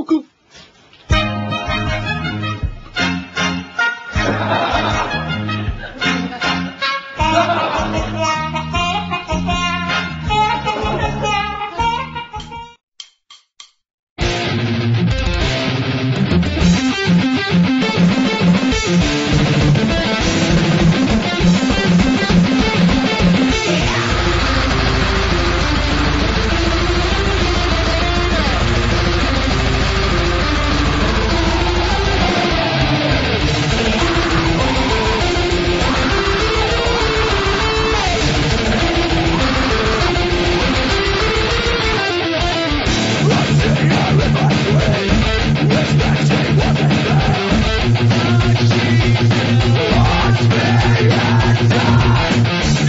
トーク。Rise, rise, rise.